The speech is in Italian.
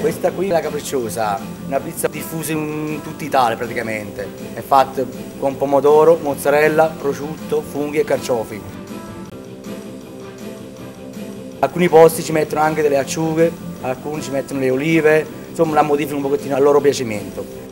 Questa qui è la capricciosa, una pizza diffusa in tutta Italia praticamente. È fatta con pomodoro, mozzarella, prosciutto, funghi e carciofi. Alcuni posti ci mettono anche delle acciughe, alcuni ci mettono le olive, insomma la modificano un pochettino al loro piacimento.